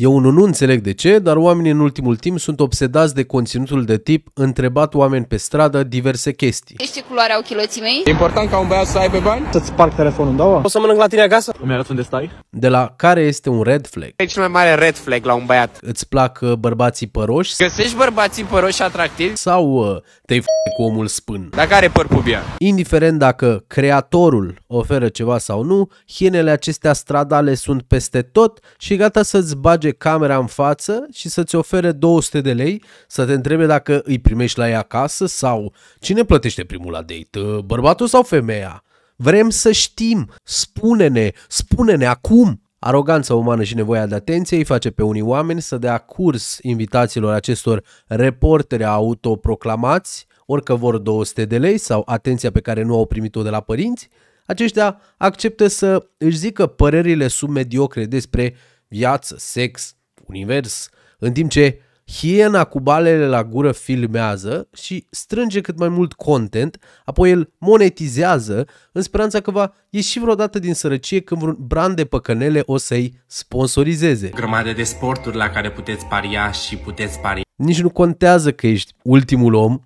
Eu unul nu înțeleg de ce, dar oamenii în ultimul timp sunt obsedați de conținutul de tip întrebat oameni pe stradă diverse chestii. Știi culoarea ochiloții mei? E important ca un băiat să aibă bani? Să-ți sparg telefonul în două? O să mănânc la tine acasă? Îmi arăți unde stai? De la care este un red flag? E cel mai mare red flag la un băiat. Îți plac uh, bărbații păroși Găsești bărbații păroși atractivi? sau uh, te-ai f- cu omul spân? Dacă are păr pubian. Indiferent dacă creatorul oferă ceva sau nu, hienele acestea stradale sunt peste tot și gata să-ți bage camera în față și să-ți ofere 200 de lei, să te întrebe dacă îi primești la ea acasă sau cine plătește primul la date, uh, bărbatul sau femeia. Vrem să știm, spune-ne, spune-ne acum. Aroganța umană și nevoia de atenție îi face pe unii oameni să dea curs invitațiilor acestor reportere autoproclamați, orică vor 200 de lei sau atenția pe care nu au primit-o de la părinți, aceștia acceptă să își zică părerile submediocre despre viață, sex, univers, în timp ce hiena cu balele la gură filmează și strânge cât mai mult content, apoi el monetizează în speranța că va ieși vreodată din sărăcie când vreun brand de păcănele o să-i sponsorizeze. grămadă de sporturi la care puteți paria și puteți paria Nici nu contează că ești ultimul om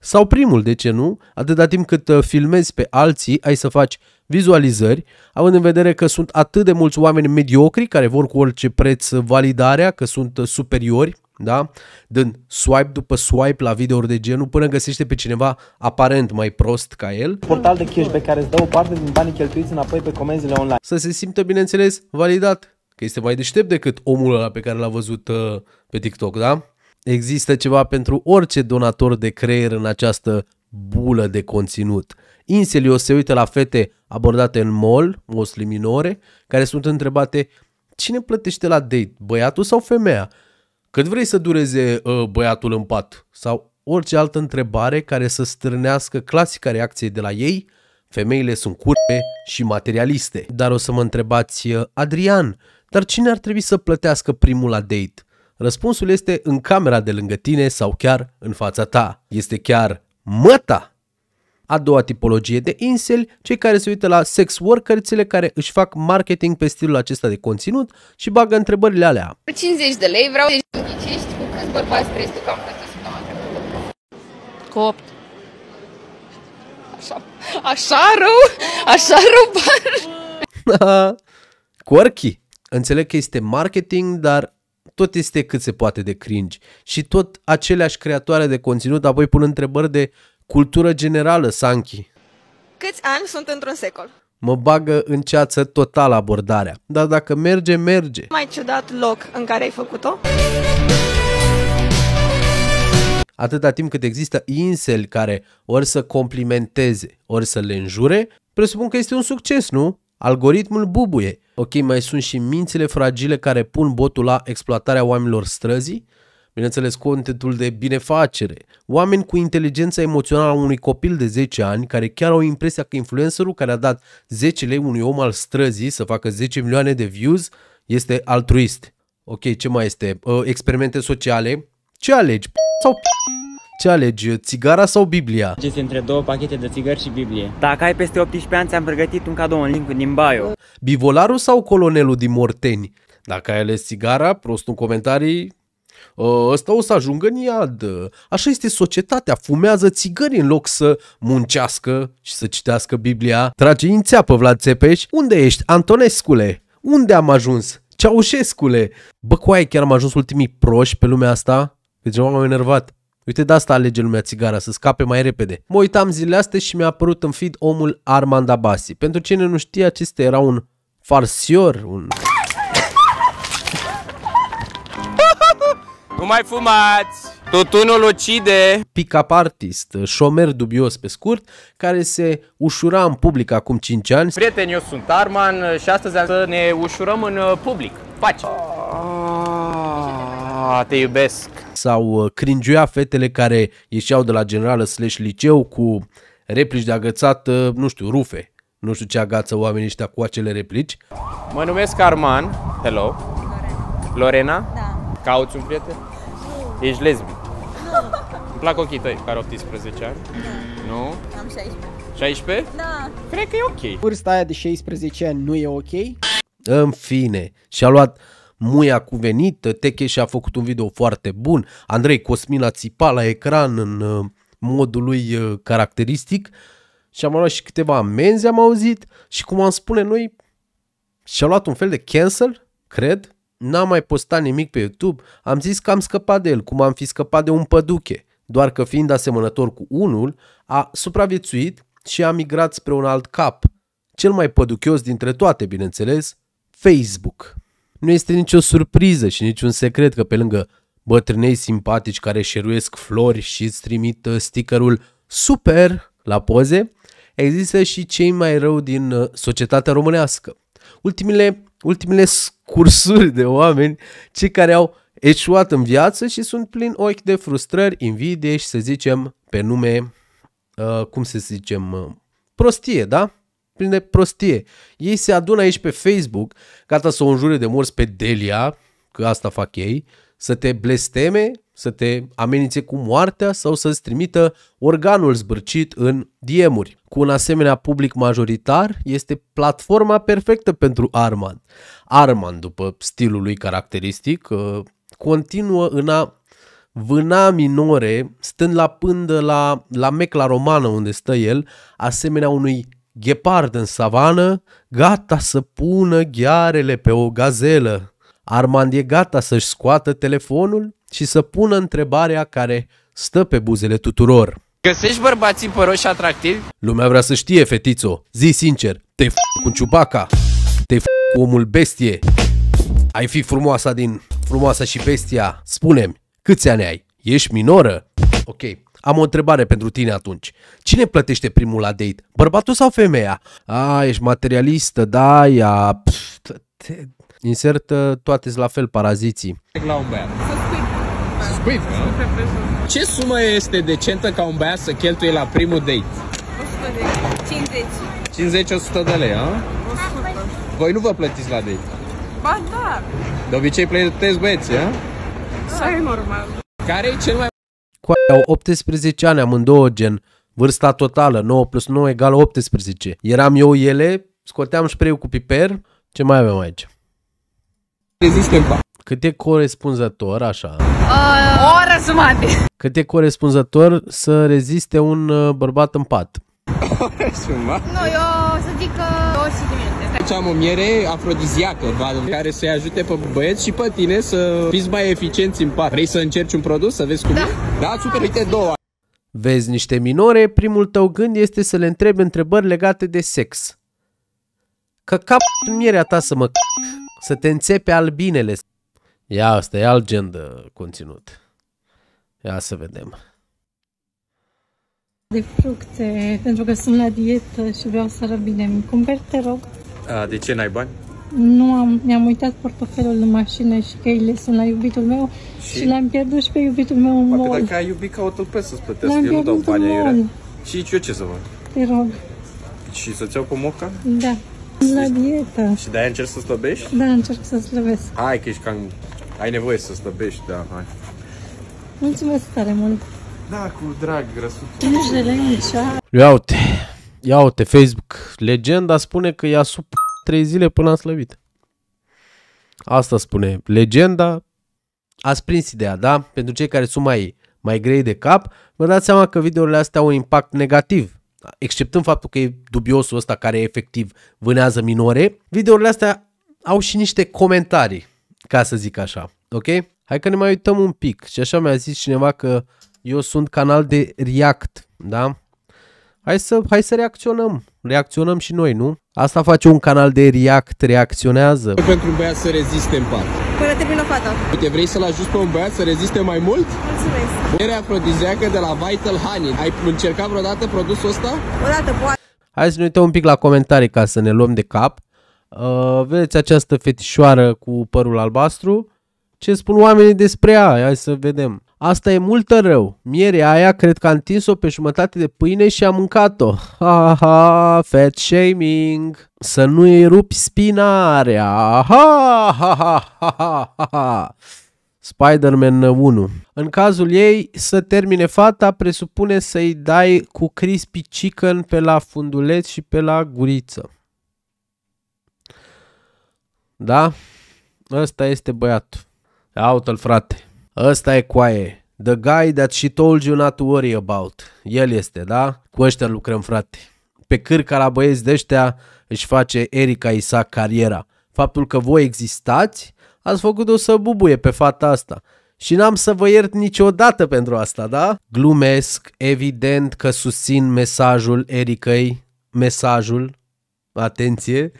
sau primul, de ce nu? Atâta timp cât uh, filmezi pe alții, ai să faci vizualizări, având în vedere că sunt atât de mulți oameni mediocri care vor cu orice preț validarea, că sunt uh, superiori, da? Dând swipe după swipe la videouri de genul până găsește pe cineva aparent mai prost ca el, Portal de cashback care îți dă o parte din banii cheltuiți înapoi pe comenzile online. să se simtă, bineînțeles, validat, că este mai deștept decât omul ăla pe care l-a văzut uh, pe TikTok, da? Există ceva pentru orice donator de creier în această bulă de conținut. Inseli o se uită la fete abordate în mall, mostly minore, care sunt întrebate cine plătește la date, băiatul sau femeia? Cât vrei să dureze uh, băiatul în pat? Sau orice altă întrebare care să stârnească clasica reacție de la ei, femeile sunt curve și materialiste. Dar o să mă întrebați, uh, Adrian, dar cine ar trebui să plătească primul la date? Răspunsul este în camera de lângă tine sau chiar în fața ta. Este chiar măta! A doua tipologie de inseli, cei care se uită la sex workerțele care își fac marketing pe stilul acesta de conținut și bagă întrebările alea. 50 de lei, vreau să ghicești cu câți bărbați crezi tu că am plătit săptămâna trecută? Cu 8. Așa, așa rău, așa rău par. Quirky. Înțeleg că este marketing, dar tot este cât se poate de cringe. Și tot aceleași creatoare de conținut apoi pun întrebări de cultură generală, Sanchi. Câți ani sunt într-un secol? Mă bagă în ceață total abordarea. Dar dacă merge, merge. Mai ciudat loc în care ai făcut-o? Atâta timp cât există inseli care ori să complimenteze, ori să le înjure, presupun că este un succes, nu? Algoritmul bubuie. Ok, mai sunt și mințile fragile care pun botul la exploatarea oamenilor străzii, bineînțeles contentul de binefacere, oameni cu inteligența emoțională a unui copil de 10 ani care chiar au impresia că influencerul care a dat 10 lei unui om al străzii să facă 10 milioane de views este altruist. Ok, ce mai este? Uh, experimente sociale. Ce alegi? P- sau p- Ce alegi? Țigara sau Biblia? Alegi între două pachete de țigări și Biblie. Dacă ai peste 18 ani, ți-am pregătit un cadou în link din bio. Bivolarul sau colonelul din Morteni? Dacă ai ales țigara, prost în comentarii, "Ă, ăsta o să ajungă în iad. Așa este societatea, fumează țigări în loc să muncească și să citească Biblia. Trage în țeapă, Vlad Țepeș. Unde ești, Antonescule? Unde am ajuns? Ceaușescule? Bă, coaie, chiar am ajuns ultimii proști pe lumea asta? Că ceva m-am enervat. Uite, de asta alege lumea țigara, să scape mai repede. Mă uitam zilele astea și mi-a apărut în feed omul Armand Abasi. Pentru cine nu știe, acesta era un farsior, un... Nu mai fumați! Tutunul ucide! pick-up artist, șomer dubios pe scurt, care se ușura în public acum 5 ani Prieteni, eu sunt Arman și astăzi am să ne ușurăm în uh, public. Pace! Ah, te iubesc! sau uh, cringiuia fetele care ieșeau de la generală slash liceu cu replici de agățat, uh, nu știu, rufe. Nu știu ce agață oamenii ăștia cu acele replici. Mă numesc Arman. Hello. Lorena? Da. Cauți un prieten? Ești lesbi? Nu. Îmi plac ochii tăi, care 18 ani? Nu. Am 16. 16? Da. Cred că e ok. Vârsta aia de 16 ani nu e ok? În fine, și-a luat muia cuvenită, Teche și-a făcut un video foarte bun, Andrei Cosmin a țipat la ecran în uh, modul lui uh, caracteristic și am luat și câteva amenzi, am auzit și cum am spune noi, și-a luat un fel de cancel, cred, n-am mai postat nimic pe YouTube, am zis că am scăpat de el, cum am fi scăpat de un păduche, doar că fiind asemănător cu unul, a supraviețuit și a migrat spre un alt cap, cel mai păduchios dintre toate, bineînțeles, Facebook. Nu este nicio surpriză și niciun secret că pe lângă bătrânei simpatici care șeruiesc flori și îți trimit uh, stickerul super la poze, există și cei mai rău din uh, societatea românească. Ultimele, ultimele cursuri de oameni, cei care au eșuat în viață și sunt plin ochi de frustrări, invidie și să zicem pe nume, uh, cum să zicem, uh, prostie, da? Plin de prostie. Ei se adună aici pe Facebook, gata să o înjure de morți pe Delia, că asta fac ei, să te blesteme, să te amenințe cu moartea sau să-ți trimită organul zbârcit în DM-uri. Cu un asemenea public majoritar, este platforma perfectă pentru Arman. Arman, după stilul lui caracteristic, uh, continuă în a vâna minore, stând la pândă la, la mecla romană unde stă el, asemenea unui ghepard în savană, gata să pună ghearele pe o gazelă. Armand e gata să-și scoată telefonul și să pună întrebarea care stă pe buzele tuturor. Găsești bărbații păroși atractivi? Lumea vrea să știe, fetițo. Zi sincer, te f- cu ciubaca, te f- cu omul bestie. Ai fi frumoasa din frumoasa și bestia. Spune-mi, câți ani ai? Ești minoră? Ok, am o întrebare pentru tine atunci. Cine plătește primul la date? Bărbatul sau femeia? A, ești materialistă, da, ea... Pf, te... Insert toate la fel paraziții. La un băiat. Squid, Ce sumă este decentă ca un băiat să cheltuie la primul date? 50. 50-100 de lei, a? Voi nu vă plătiți la date. Ba da, De obicei plătesc băieții, a? să e normal. Care e cel mai Cu au 18 ani amândouă, gen vârsta totală, 9 plus 9 egală 18. Eram eu ele, scoteam spray cu piper, ce mai avem aici? Rezistă în pat? Cât e corespunzător, așa, O oră jumate. cât e corespunzător să reziste un uh, bărbat în pat? Suma. Nu, eu să zic că 20 de minute. Aici am o miere afrodiziacă va- care să-i ajute pe băieți și pe tine să fiți mai eficienți în pat. Vrei să încerci un produs, să vezi cum Da. e? Da, super, uite două. Vezi niște minore, primul tău gând este să le întrebi întrebări legate de sex. Că cap în mierea ta să mă c- să te înțepe albinele. Ia, asta e alt gen de conținut. Ia să vedem. de fructe, pentru că sunt la dietă și vreau să arăt bine. Mi cumperi, te rog? A, de ce n-ai bani? Nu am, mi-am uitat portofelul în mașină și cheile sunt la iubitul meu și, și l-am pierdut și pe iubitul meu în mall. ai iubit ca o tâlpă să-ți L-am pierdut în mall, Și eu ce să fac? te rog. Și să-ți iau cu moca? Da, sunt la dietă. Și de-aia încerci să slăbești? Da, încerc să slăvesc. Hai că ești cam... Ai nevoie să slăbești, da, hai. Mulțumesc tare mult. Da, cu drag, răsut. Nu de aici. Ia uite, ia uite, Facebook. Legenda spune că i-a sub 3 zile până a slăvit. Asta spune legenda. Ați prins ideea, da? Pentru cei care sunt mai, mai grei de cap, vă dați seama că videourile astea au un impact negativ. Exceptând faptul că e dubiosul ăsta care efectiv vânează minore, videourile astea au și niște comentarii, ca să zic așa. Ok? Hai că ne mai uităm un pic. Și așa mi-a zis cineva că eu sunt canal de React, da? Hai să, hai să reacționăm. Reacționăm și noi, nu? Asta face un canal de React, reacționează. Pentru un băiat să reziste în pat. Până termină fata. Uite, vrei să-l ajuți pe un băiat să reziste mai mult? Mulțumesc. Miere afrodiziacă de la Vital Honey. Ai încercat vreodată produsul ăsta? Odată poate. Hai să ne uităm un pic la comentarii ca să ne luăm de cap. Uh, vedeți această fetișoară cu părul albastru? Ce spun oamenii despre ea? Hai să vedem. Asta e multă rău. Mierea aia cred că a întins-o pe jumătate de pâine și a mâncat-o. Ha, ha, fat shaming. Să nu-i rupi spinarea. Ha, ha, ha, ha, ha, ha, ha. Spider-Man 1. În cazul ei, să termine fata, presupune să-i dai cu crispy chicken pe la funduleț și pe la guriță. Da? Ăsta este băiatul. Aută-l, frate. Ăsta e coaie. The guy that she told you not to worry about. El este, da? Cu ăștia lucrăm, frate. Pe cârca la băieți de ăștia își face Erica Isaac cariera. Faptul că voi existați, ați făcut-o să bubuie pe fata asta. Și n-am să vă iert niciodată pentru asta, da? Glumesc, evident că susțin mesajul Ericăi, mesajul, atenție.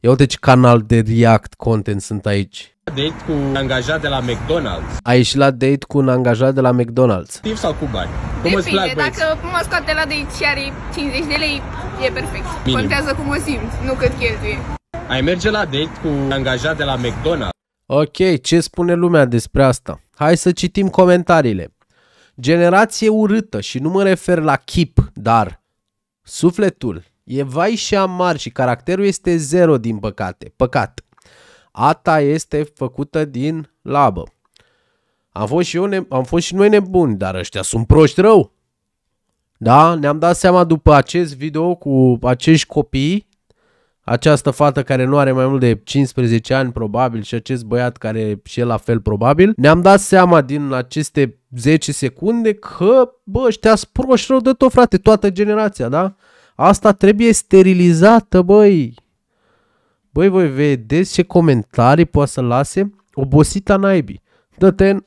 Ia uite ce canal de react content sunt aici. Date cu un angajat de la McDonald's. Ai ieșit la date cu un angajat de la McDonald's. Tip sau cu bani? Cum îți Depinde, plac băieți? dacă mă scoate la date și are 50 de lei, e perfect. Minim. Contează cum mă simt, nu cât cheltuie. Ai merge la date cu un angajat de la McDonald's. Ok, ce spune lumea despre asta? Hai să citim comentariile. Generație urâtă și nu mă refer la chip, dar sufletul e vai și amar și caracterul este zero din păcate. Păcat. Ata este făcută din labă. Am fost și, eu ne- am fost și noi nebuni, dar ăștia sunt proști rău. Da, ne-am dat seama după acest video cu acești copii această fată care nu are mai mult de 15 ani probabil și acest băiat care și el la fel probabil, ne-am dat seama din aceste 10 secunde că, bă, ăștia sunt proști rău de tot, frate, toată generația, da? Asta trebuie sterilizată, băi. Băi, voi vedeți ce comentarii poate să lase? Obosita naibii. Dă-te în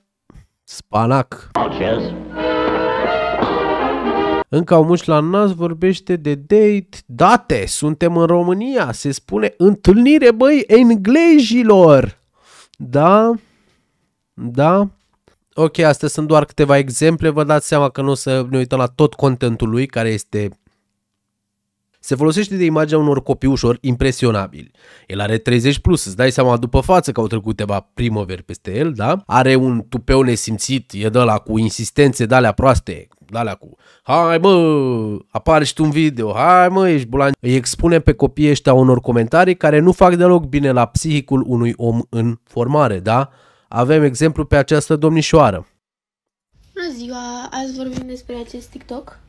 spanac. Încă au muși la nas, vorbește de date. Date, suntem în România, se spune întâlnire, băi, englezilor. Da, da. Ok, astea sunt doar câteva exemple, vă dați seama că nu o să ne uităm la tot contentul lui, care este... Se folosește de imaginea unor copii ușor impresionabili. El are 30 plus, îți dai seama după față că au trecut câteva primăveri peste el, da? Are un tupeu nesimțit, e de la cu insistențe de alea proaste, de alea cu Hai mă, apare și tu un video, hai mă, ești bulan. Îi expune pe copiii ăștia unor comentarii care nu fac deloc bine la psihicul unui om în formare, da? Avem exemplu pe această domnișoară. Bună ziua! Azi vorbim despre acest TikTok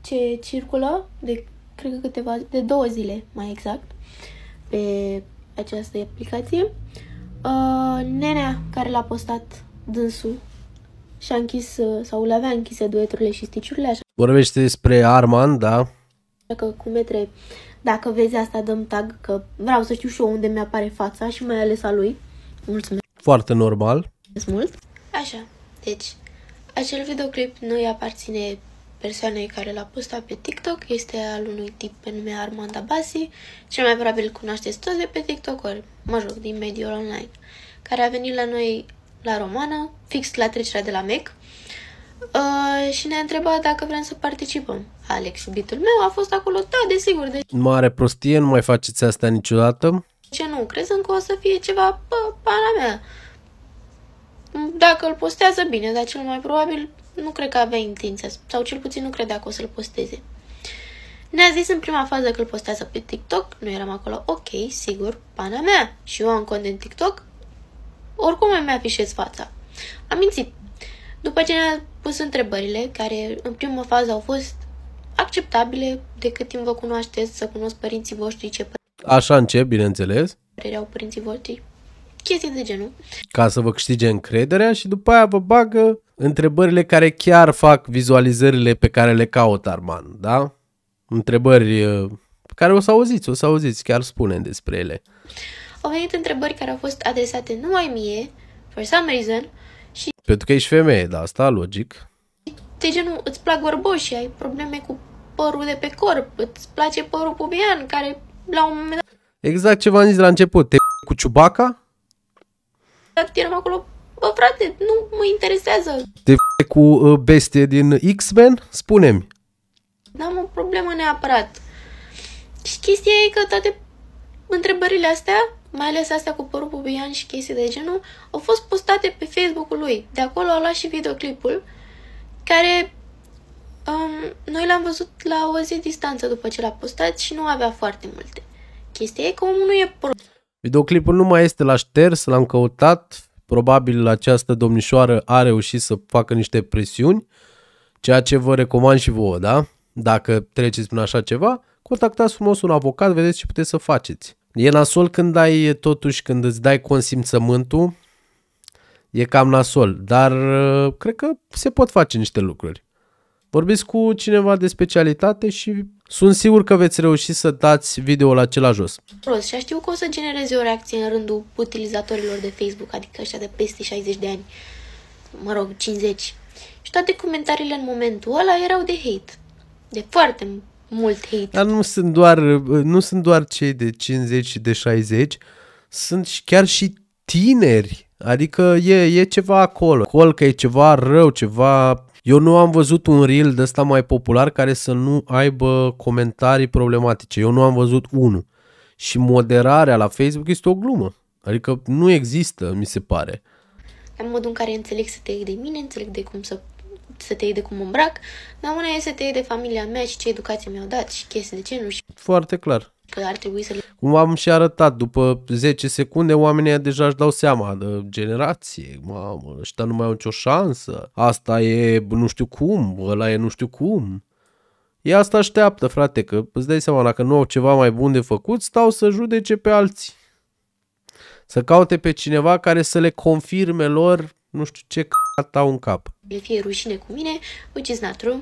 ce circulă de, cred că câteva, de două zile mai exact, pe această aplicație. Uh, nenea care l-a postat dânsul și-a închis, uh, sau le avea închise dueturile și sticiurile, așa Vorbește despre Armand, da? că cu metre, dacă vezi asta, dăm tag, că vreau să știu și eu unde mi-apare fața și mai ales a lui. Mulțumesc! Foarte normal. mult. Așa, deci, acel videoclip nu îi aparține persoanei care l-a postat pe TikTok, este al unui tip pe nume Armand Abasi, cel mai probabil îl cunoașteți toți de pe TikTok, ori, mă rog, din mediul online, care a venit la noi la Romană, fix la trecerea de la MEC, uh, și ne-a întrebat dacă vrem să participăm. Alex, iubitul meu, a fost acolo, da, desigur, de Mare prostie, nu mai faceți asta niciodată. ce nu, crezând că o să fie ceva, bă, pana mea. Dacă îl postează bine, dar cel mai probabil nu cred că avea intenția, sau cel puțin nu credea că o să-l posteze. Ne-a zis în prima fază că îl postează pe TikTok, noi eram acolo, ok, sigur, pana mea, și eu am cont în TikTok, oricum îmi afișez fața. Am mințit. După ce ne-a pus întrebările, care în prima fază au fost acceptabile, de cât timp vă cunoașteți, să cunosc părinții voștri, ce Așa încep, bineînțeles, părere au părinții voștri, chestii de genul. ca să vă câștige încrederea și după aia vă bagă întrebările care chiar fac vizualizările pe care le caută Armand, da? Întrebări uh, pe care o să auziți, o să auziți, chiar spune despre ele. Au venit întrebări care au fost adresate numai mie, for some reason, și Pentru că ești femeie, da, asta logic. de genul, îți plac bărboși, ai probleme cu părul de pe corp, îți place părul pubian, care la un moment Exact ce v-am zis la început, te cu ciubaca, dat eram acolo, bă frate, nu mă interesează, te cu uh, bestie din X-Men, spune-mi. n-am o problemă neapărat. Și chestia e că toate întrebările astea, mai ales astea cu părul pubian și chestii de genul, au fost postate pe Facebook-ul lui. De acolo a luat și videoclipul, care um, noi l-am văzut la o zi distanță după ce l-a postat și nu avea foarte multe. Chestia e că omul nu e pro. Videoclipul nu mai este la șters, l-am căutat, probabil această domnișoară a reușit să facă niște presiuni, ceea ce vă recomand și vouă, da? Dacă treceți prin așa ceva, contactați frumos un avocat, vedeți ce puteți să faceți. E nasol când ai, totuși, când îți dai consimțământul, e cam nasol, dar uh, cred că se pot face niște lucruri. Vorbiți cu cineva de specialitate și sunt sigur că veți reuși să dați video-ul acela jos. Prost și știu că o să genereze o reacție în rândul utilizatorilor de Facebook, adică ăștia de peste 60 de ani, mă rog, 50. Și toate comentariile în momentul ăla erau de hate. De foarte mult hate. Dar nu sunt doar, nu sunt doar cei de 50 și de 60, sunt și- chiar și tineri. Adică e, e ceva acolo. Acolo că e ceva rău, ceva... Eu nu am văzut un reel de ăsta mai popular care să nu aibă comentarii problematice. Eu nu am văzut unul. Și moderarea la Facebook este o glumă. Adică nu există, mi se pare. În modul în care înțeleg să te iei de mine, înțeleg de cum să, să te iei de cum mă îmbrac, dar una e să te iei de familia mea și ce educație mi-au dat și chestii de genul și Foarte clar. Că ar trebui să le Cum am și arătat, după 10 secunde oamenii deja își dau seama de generație. Mamă, ăștia nu mai au nicio șansă. Asta e nu știu cum, ăla e nu știu cum. E asta așteaptă, frate, că îți dai seama, dacă nu au ceva mai bun de făcut, stau să judece pe alții. Să caute pe cineva care să le confirme lor nu știu ce c***at au în cap. le fie rușine cu mine, which is not true.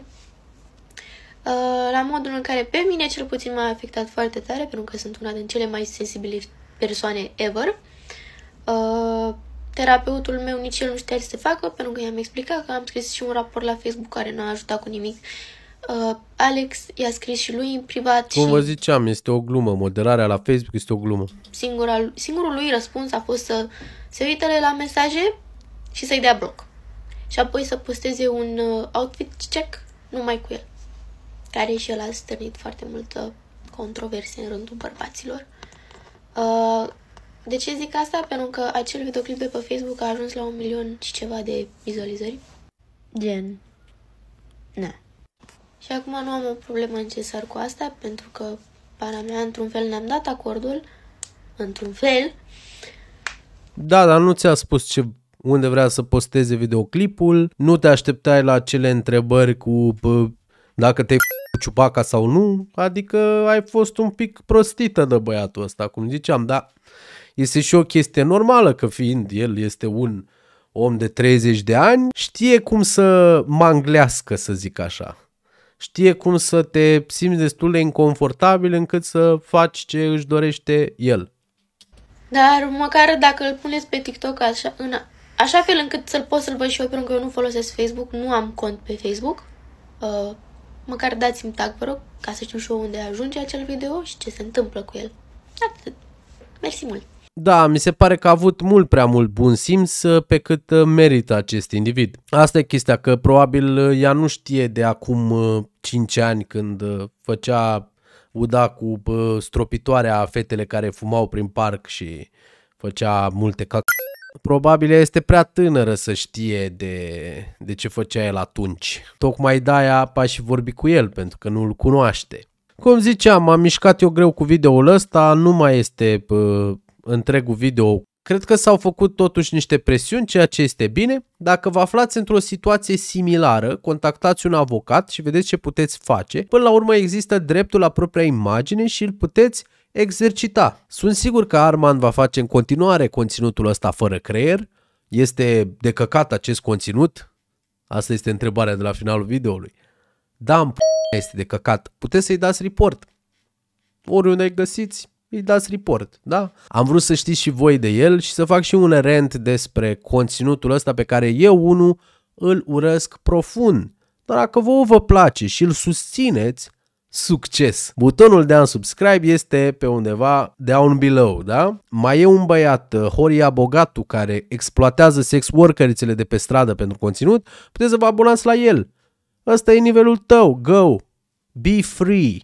Uh, la modul în care pe mine cel puțin m-a afectat foarte tare, pentru că sunt una din cele mai sensibile persoane ever. Uh, terapeutul meu nici el nu știa ce să facă, pentru că i-am explicat că am scris și un raport la Facebook care nu a ajutat cu nimic. Uh, Alex i-a scris și lui în privat Cum și vă ziceam, este o glumă. Moderarea la Facebook este o glumă. singura, singurul lui răspuns a fost să se uitele la mesaje și să-i dea bloc. Și apoi să posteze un uh, outfit check numai cu el. Care și el a stârnit foarte multă controverse în rândul bărbaților. Uh, de ce zic asta? Pentru că acel videoclip de pe Facebook a ajuns la un milion și ceva de vizualizări. Gen. Na. Și acum nu am o problemă necesar cu asta, pentru că para mea, într-un fel, ne-am dat acordul, într-un fel, Da, dar nu ți-a spus ce, unde vrea să posteze videoclipul, nu te așteptai la acele întrebări cu bă, dacă te cu ciubaca sau nu, adică ai fost un pic prostită de băiatul ăsta, cum ziceam, dar este și o chestie normală că fiind el este un om de 30 de ani, știe cum să manglească, să zic așa. Știe cum să te simți destul de inconfortabil încât să faci ce își dorește el. Dar măcar dacă îl puneți pe TikTok așa, în, așa fel încât să-l pot să-l văd și eu, pentru că eu nu folosesc Facebook, nu am cont pe Facebook, uh, măcar dați-mi tag, vă rog, ca să știu și eu unde ajunge acel video și ce se întâmplă cu el. Atât. Mersi mult. Da, mi se pare că a avut mult prea mult bun simț uh, pe cât uh, merită acest individ. Asta e chestia, că probabil uh, ea nu știe de acum uh, 5 ani când uh, făcea uda cu uh, stropitoarea fetele care fumau prin parc și făcea multe cac. Probabil ea este prea tânără să știe de, de ce făcea el atunci. Tocmai de-aia a și vorbi cu el, pentru că nu-l cunoaște. Cum ziceam, m-am mișcat eu greu cu videoul ăsta, nu mai este uh, întregul video. Cred că s-au făcut totuși niște presiuni, ceea ce este bine. Dacă vă aflați într-o situație similară, contactați un avocat și vedeți ce puteți face. Până la urmă există dreptul la propria imagine și îl puteți exercita. Sunt sigur că Arman va face în continuare conținutul ăsta fără creier. Este de căcat acest conținut? Asta este întrebarea de la finalul videoului. Da, în p- este de căcat. Puteți să-i dați report. Oriunde îi găsiți, îi dați report, da? Am vrut să știți și voi de el și să fac și un rent despre conținutul ăsta pe care eu, unul, îl urăsc profund. Dar dacă vouă vă place și îl susțineți, succes! Butonul de unsubscribe este pe undeva down below, da? Mai e un băiat, uh, Horia Bogatu, care exploatează sex workerițele de pe stradă pentru conținut, puteți să vă abonați la el. Ăsta e nivelul tău, go! Be free!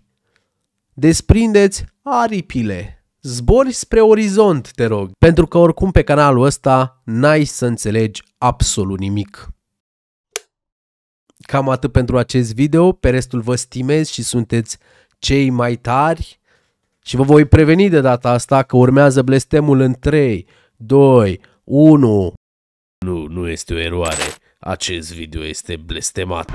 Desprindeți aripile. Zbori spre orizont, te rog, pentru că oricum pe canalul ăsta n-ai să înțelegi absolut nimic. Cam atât pentru acest video, pe restul vă stimez și sunteți cei mai tari și vă voi preveni de data asta că urmează blestemul în 3, 2, 1. Nu, nu este o eroare. Acest video este blestemat.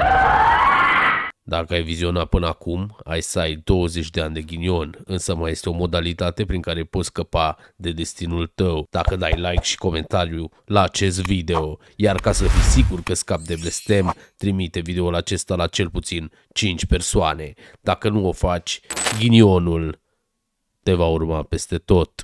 Dacă ai vizionat până acum, ai să ai 20 de ani de ghinion, însă mai este o modalitate prin care poți scăpa de destinul tău dacă dai like și comentariu la acest video. Iar ca să fii sigur că scapi de blestem, trimite videoul acesta la cel puțin 5 persoane. Dacă nu o faci, ghinionul te va urma peste tot.